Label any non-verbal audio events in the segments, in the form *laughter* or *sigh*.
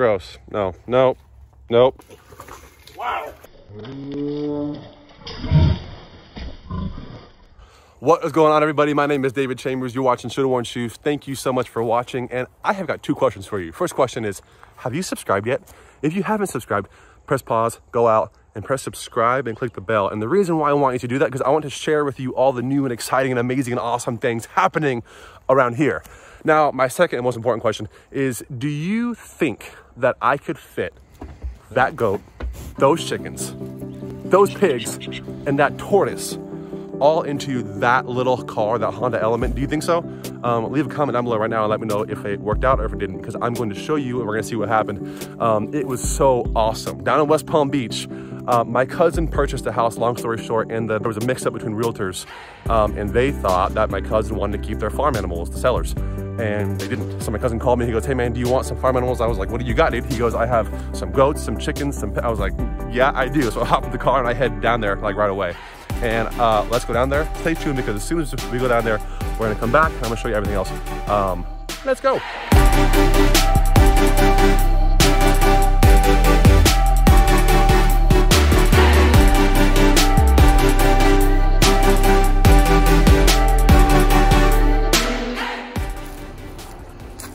gross. No, no, nope. Wow. What is going on, everybody? My name is David Chambers. You're watching Shoulda Worn Shoes. Thank you so much for watching. And I have got two questions for you. First question is, have you subscribed yet? If you haven't subscribed, press pause, go out, and press subscribe and click the bell. And the reason why I want you to do that, because I want to share with you all the new and exciting and amazing and awesome things happening around here. Now, my second and most important question is, do you think that I could fit that goat, those chickens, those pigs, and that tortoise all into that little car, that Honda Element. Do you think so? Um, leave a comment down below right now and let me know if it worked out or if it didn't, because I'm going to show you and we're gonna see what happened. Um, it was so awesome. Down in West Palm Beach, uh, my cousin purchased a house, long story short, and the, there was a mix up between realtors, um, and they thought that my cousin wanted to keep their farm animals, the sellers, and they didn't. So my cousin called me, he goes, hey man, do you want some farm animals? I was like, what do you got, dude? He goes, I have some goats, some chickens, some, I was like, yeah, I do. So I hop in the car and I head down there like right away and uh, let's go down there. Stay tuned because as soon as we go down there, we're gonna come back and I'm gonna show you everything else. Um, let's go.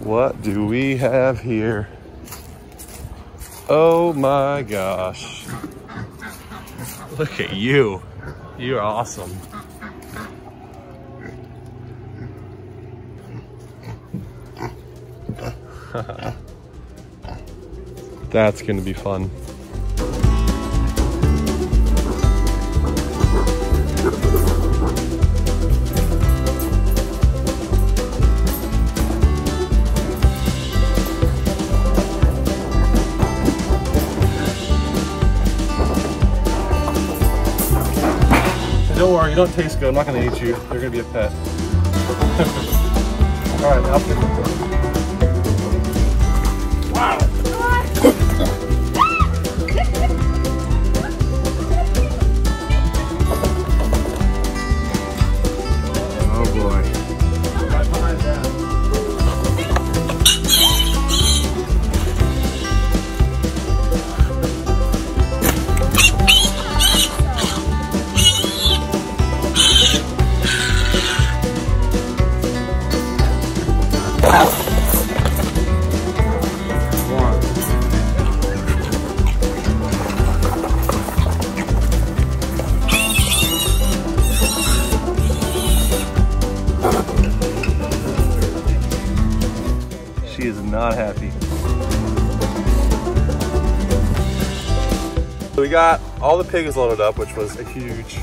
What do we have here? Oh my gosh. Look at you. You're awesome. *laughs* That's gonna be fun. Don't worry, you don't taste good. I'm not gonna eat you. You're gonna be a pet. *laughs* All right, So we got all the pigs loaded up, which was a huge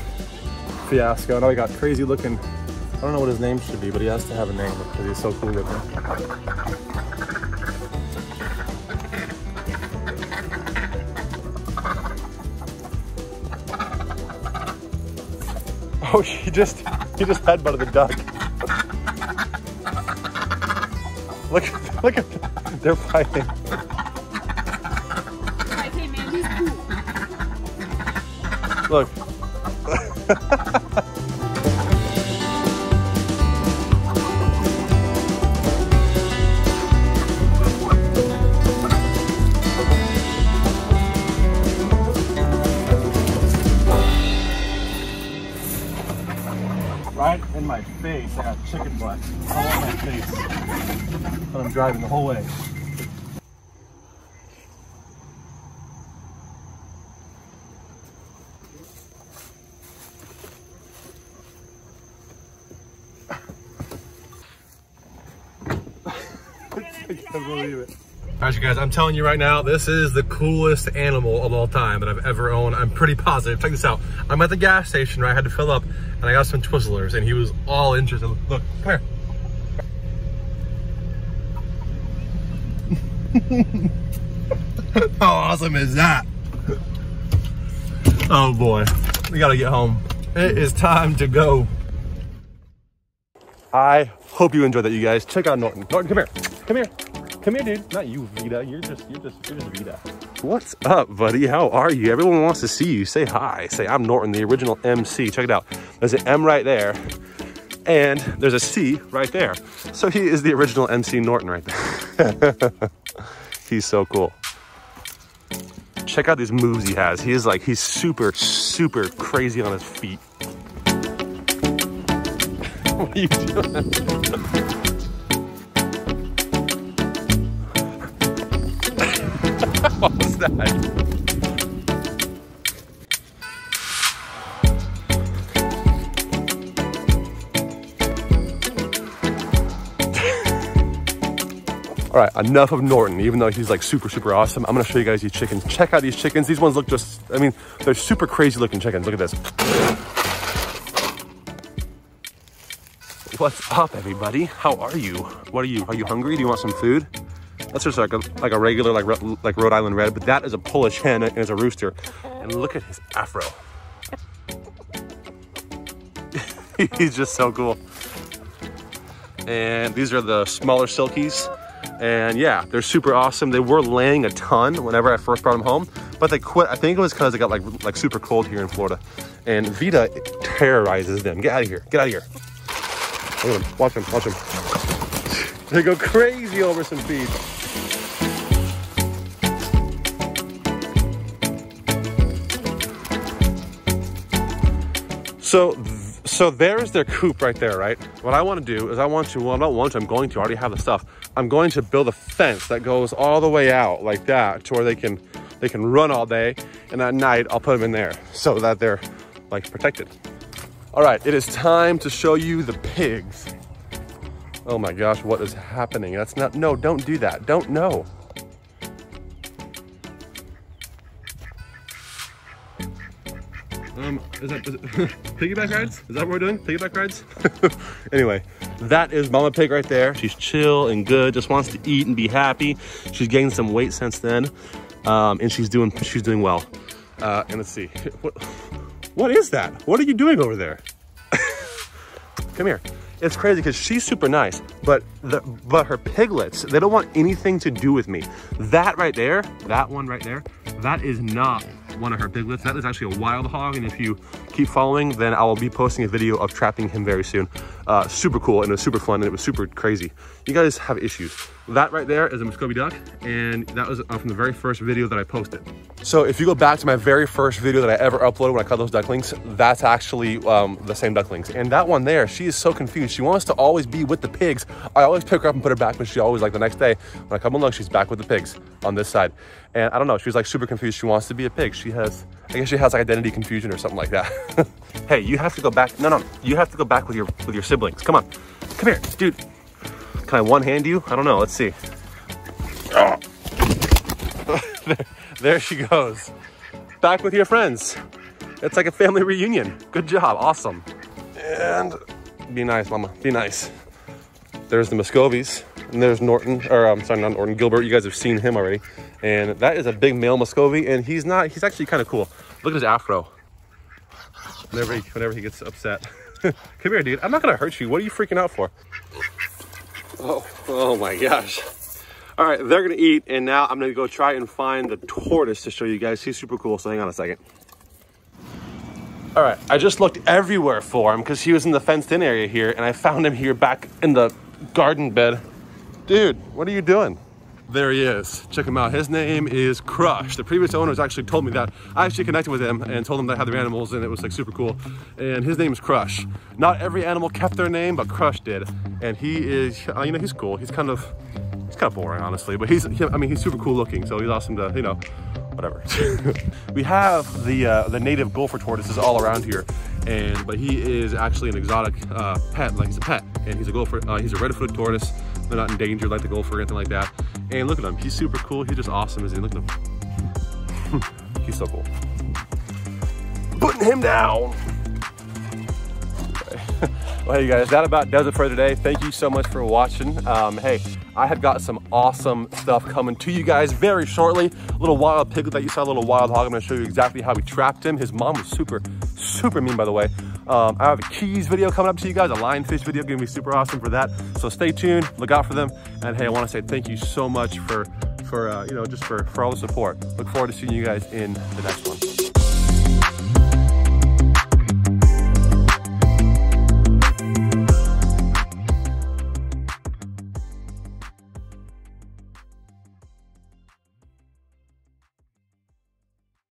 fiasco. Now we got crazy looking, I don't know what his name should be, but he has to have a name because he's so cool looking. *laughs* Oh, he just, he just headbutted the duck. *laughs* Look, look at, they're fighting. Look. Right in my face, I got chicken butt all on my face. But I'm driving the whole way. I can't believe it. All right, you guys, I'm telling you right now, this is the coolest animal of all time that I've ever owned. I'm pretty positive. Check this out. I'm at the gas station, right? I had to fill up, and I got some Twizzlers, and he was all interested. Look, come here. *laughs* How awesome is that? Oh boy, we gotta get home. It is time to go. I hope you enjoyed that, you guys. Check out Norton. Norton, come here. Come here. Come here, dude. Not you, Vita. You're just, you're just, you're just Vita. What's up, buddy? How are you? Everyone wants to see you. Say hi. Say I'm Norton, the original MC. Check it out. There's an M right there, and there's a C right there. So he is the original MC Norton right there. *laughs* He's so cool. Check out these moves he has. He is like, he's super, super crazy on his feet. What are you doing? what was that? All right, enough of Norton, even though he's like super, super awesome. I'm gonna show you guys these chickens. Check out these chickens. These ones look just, I mean, they're super crazy looking chickens. Look at this. What's up, everybody? How are you? What are you? Are you hungry? Do you want some food? That's just like a, like a regular, like, like Rhode Island Red, but that is a Polish hen and it's a rooster. And look at his afro. *laughs* he's just so cool. And these are the smaller silkies. And yeah, they're super awesome. They were laying a ton whenever I first brought them home, but they quit. I think it was because it got like like super cold here in Florida. And Vita terrorizes them. Get out of here. Get out of here. Look at them. Watch them. Watch them. They go crazy over some feed. So so there's their coop right there, right? What I want to do is I want to, well, I don't want to, I'm going to, I already have the stuff. I'm going to build a fence that goes all the way out like that to where they can, they can run all day. And at night, I'll put them in there so that they're like protected. All right, it is time to show you the pigs. Oh my gosh, what is happening? That's not, no, don't do that. Don't know. Um, is that, is it, *laughs* piggyback rides? Is that what we're doing? Piggyback rides? *laughs* anyway, that is Mama Pig right there. She's chill and good, just wants to eat and be happy. She's gained some weight since then, um, and she's doing she's doing well. Uh, and let's see, *laughs* what, what is that? What are you doing over there? *laughs* Come here. It's crazy because she's super nice, but the, but her piglets, they don't want anything to do with me. That right there, that one right there, that is not one of her piglets. That is actually a wild hog, and if you keep following, then I will be posting a video of trapping him very soon. Uh, super cool, and it was super fun, and it was super crazy. You guys have issues. That right there is a Muscovy duck, and that was uh, from the very first video that I posted. So if you go back to my very first video that I ever uploaded when I caught those ducklings, that's actually um, the same ducklings. And that one there, she is so confused. She wants to always be with the pigs. I always pick her up and put her back, but she always like the next day, when I come along, she's back with the pigs on this side. And I don't know, she's like super confused. She wants to be a pig. She has, I guess she has like identity confusion or something like that. *laughs* hey, you have to go back. No, no, you have to go back with your with your siblings. Come on, come here, dude. Can I one hand you? I don't know. Let's see. Oh. *laughs* there, there she goes. Back with your friends. It's like a family reunion. Good job. Awesome. And be nice, mama. Be nice. There's the Muscovies. And there's Norton, or I'm sorry, not Norton, Gilbert. You guys have seen him already. And that is a big male Muscovy, and he's not, he's actually kind of cool. Look at his afro. Whenever he, whenever he gets upset. *laughs* Come here, dude. I'm not gonna hurt you. What are you freaking out for? Oh, oh my gosh. All right, they're gonna eat, and now I'm gonna go try and find the tortoise to show you guys. He's super cool, so hang on a second. All right, I just looked everywhere for him because he was in the fenced in area here, and I found him here back in the garden bed. Dude, what are you doing? There he is. Check him out. His name is Crush. The previous owners actually told me that. I actually connected with him and told him that I had their animals and it was like super cool. And his name is Crush. Not every animal kept their name, but Crush did. And he is, uh, you know, he's cool. He's kind of, he's kind of boring, honestly. But he's, I mean, he's super cool looking. So he's awesome to, you know, whatever. *laughs* we have the uh, the native gopher tortoises all around here, and but he is actually an exotic uh, pet, like he's a pet, and he's a gopher. Uh, he's a red-footed tortoise. They're not endangered like the gopher or anything like that. And look at him, he's super cool. He's just awesome, isn't he? Look at him. *laughs* he's so cool. Putting him down. *laughs* well, hey, guys, that about does it for today. Thank you so much for watching. Um, hey, I have got some awesome stuff coming to you guys very shortly. A little wild piglet that you saw, a little wild hog. I'm gonna show you exactly how we trapped him. His mom was super, super mean, by the way. Um, I have a keys video coming up to you guys, a lionfish video, gonna be super awesome for that. So stay tuned, look out for them. And hey, I wanna say thank you so much for, for uh, you know, just for, for all the support. Look forward to seeing you guys in the next one.